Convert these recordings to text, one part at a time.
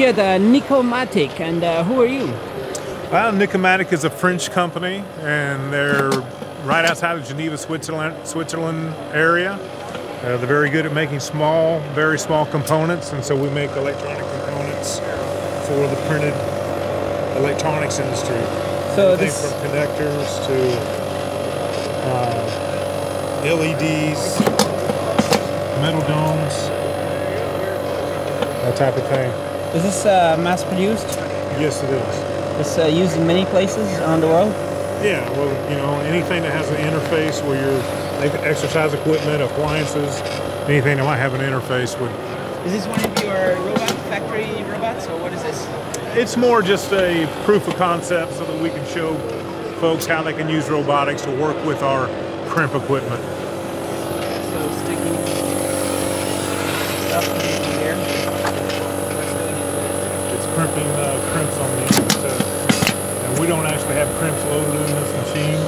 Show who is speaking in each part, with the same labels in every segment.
Speaker 1: here uh, Nicomatic, and uh, who are you?
Speaker 2: Well, Nicomatic is a French company, and they're right outside of Geneva, Switzerland, Switzerland area. Uh, they're very good at making small, very small components, and so we make electronic components for the printed electronics industry.
Speaker 1: So
Speaker 2: Everything
Speaker 1: this,
Speaker 2: from connectors to uh, LEDs, metal domes, that type of thing.
Speaker 1: Is this uh, mass produced?
Speaker 2: Yes, it is.
Speaker 1: It's uh, used in many places around the world.
Speaker 2: Yeah, well, you know, anything that has an interface where you're exercise equipment, appliances, anything that might have an interface would.
Speaker 1: Is this one of your robot factory robots, or what is this?
Speaker 2: It's more just a proof of concept so that we can show folks how they can use robotics to work with our crimp equipment.
Speaker 1: So sticking stuff in here.
Speaker 2: It's uh, crimps on the end. So, and we don't actually have crimps loaded in this machine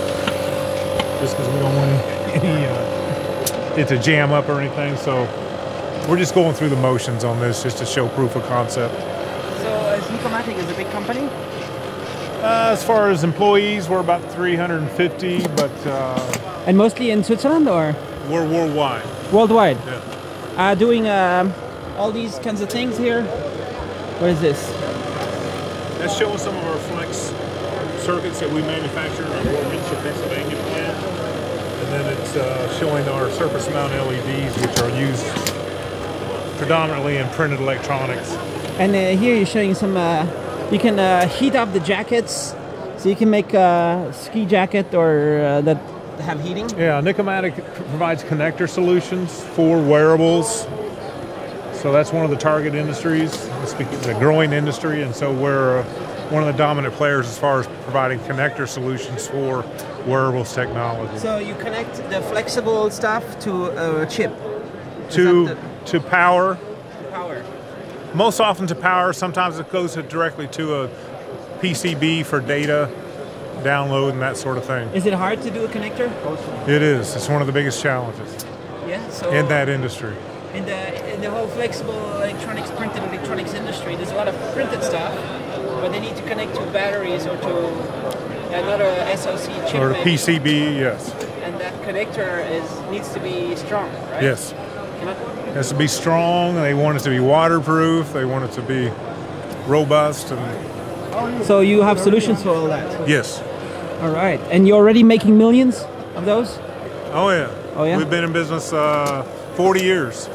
Speaker 2: just because we don't want any, uh, it to jam up or anything. So we're just going through the motions on this just to show proof of concept.
Speaker 1: So uh, Nicomatic is a big company.
Speaker 2: Uh, as far as employees, we're about 350, but uh,
Speaker 1: And mostly in Switzerland or
Speaker 2: we're worldwide.
Speaker 1: worldwide?
Speaker 2: Yeah.
Speaker 1: Uh, doing um, all these kinds of things here. What is this?
Speaker 2: That's showing some of our flex circuits that we manufacture in our Warminster, Pennsylvania plant. And then it's uh, showing our surface mount LEDs, which are used predominantly in printed electronics.
Speaker 1: And uh, here you're showing some. Uh, you can uh, heat up the jackets, so you can make a ski jacket or uh, that have heating.
Speaker 2: Yeah, Nicomatic provides connector solutions for wearables. So that's one of the target industries. It's a growing industry, and so we're uh, one of the dominant players as far as providing connector solutions for wearables technology.
Speaker 1: So you connect the flexible stuff to a chip. Is
Speaker 2: to to power,
Speaker 1: the power.
Speaker 2: most often to power. Sometimes it goes directly to a PCB for data download and that sort of thing.
Speaker 1: Is it hard to do a connector?
Speaker 2: It is. It's one of the biggest challenges
Speaker 1: Yeah. So
Speaker 2: in that industry.
Speaker 1: In the in the whole flexible electronics, printed electronics industry, there's a lot of printed stuff, but they need to connect to batteries or to another SoC chip.
Speaker 2: Or a
Speaker 1: manufacturer.
Speaker 2: PCB, yes.
Speaker 1: And that connector is needs to be strong, right?
Speaker 2: Yes. It has to be strong. They want it to be waterproof. They want it to be robust. And
Speaker 1: so you have solutions for all that.
Speaker 2: yes.
Speaker 1: All right. And you're already making millions of those?
Speaker 2: Oh yeah.
Speaker 1: Oh, yeah?
Speaker 2: We've been in business uh, 40 years.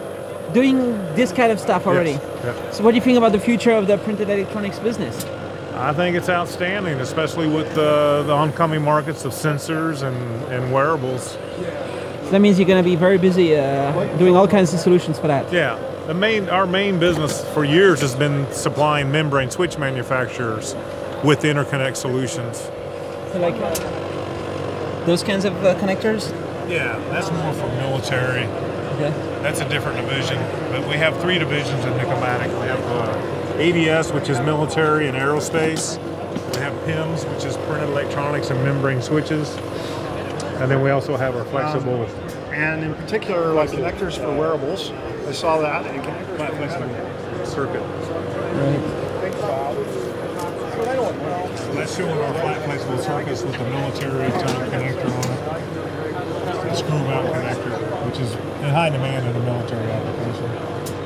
Speaker 1: Doing this kind of stuff already.
Speaker 2: Yes. Yeah.
Speaker 1: So what do you think about the future of the printed electronics business?
Speaker 2: I think it's outstanding, especially with the, the oncoming markets of sensors and, and wearables.
Speaker 1: So that means you're going to be very busy uh, doing all kinds of solutions for that.
Speaker 2: Yeah, the main our main business for years has been supplying membrane switch manufacturers with interconnect solutions.
Speaker 1: So like uh, those kinds of uh, connectors?
Speaker 2: Yeah, that's more for military.
Speaker 1: Okay.
Speaker 2: That's a different division, but we have three divisions in Nicomatic. We have uh, ADS, which is military and aerospace. We have PIMS, which is printed electronics and membrane switches. And then we also have our flexible
Speaker 3: and in particular like connectors for wearables. I saw that. And
Speaker 2: flat flexible circuit. So showing our flat flexible circuits with the military type connector on it. The screw mount connector, which is in high demand in the military application.